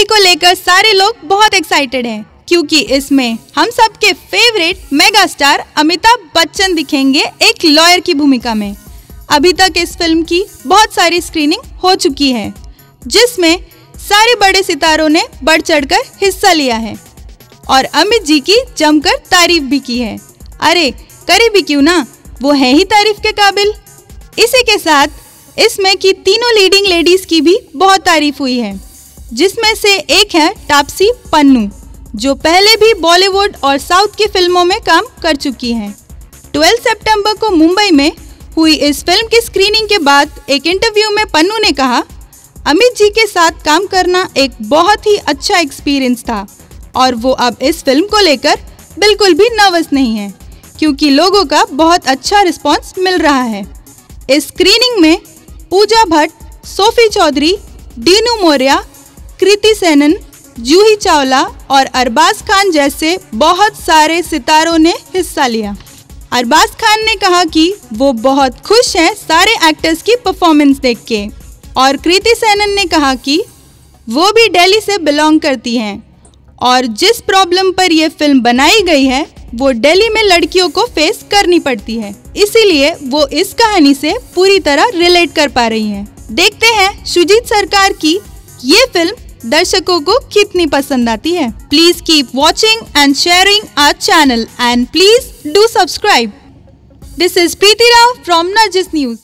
Movie को लेकर सारे लोग बहुत एक्साइटेड हैं, क्योंकि इसमें हम सबके favourite mega star Amitabh Bachchan दिखेंगे एक लॉयर की भूमिका में। अभी तक इस फ़िल्म की बहुत सारी स्क्रीनिंग हो चुकी है, जिसमें सारे बड़े सितारों ने बढ़ चढ़कर हिस्सा लिया है, और अमित जी की जमकर तारीफ़ भी की है। अरे, करे भी क्यों ना? वो है ही तारीफ़ के काबिल। इसी के साथ इसमें की तीनों लीडिंग लेडीज़ की भी बहुत तारीफ़ हुई है। जिसमें से एक है टापसी पन्नू, जो पहले भी बॉलीवुड और साउथ की फ़िल्मों में काम कर चुकी हैं। 12 सितंबर को मुंबई में हुई इस फ़िल्म की स्क्रीनिंग के बाद एक इंटरव्यू में पन्नू ने कहा, अमित जी के साथ काम करना एक बहुत ही अच्छा एक्सपीरियंस था, और वो अब इस फ़िल्म को लेकर बिल्कुल भी नर्वस नहीं है, क्योंकि लोगों का बहुत अच्छा रिस्पॉन्स मिल रहा है। इस स्क्रीनिंग में पूजा भट्ट, सोफी चौधरी, डीनू मौर्य कृति सेनन, जूही चावला और अरबाज खान जैसे बहुत सारे सितारों ने हिस्सा लिया। अरबाज खान ने कहा कि वो बहुत खुश हैं सारे एक्टर्स की परफॉर्मेंस देख के। और कृति सेनन ने कहा कि वो भी दिल्ली से बिलोंग करती हैं। और जिस प्रॉब्लम पर यह फ़िल्म बनाई गई है, वो दिल्ली में लड़कियों को फेस करनी पड़ती है। इसीलिए वो इस कहानी से पूरी तरह रिलेट कर पा रही हैं। देखते हैं सुजीत सरकार की ये फ़िल्म दर्शकों को कितनी पसंद आती है? Please keep watching and sharing our channel and please do subscribe this is Preeti Rao from Nargis news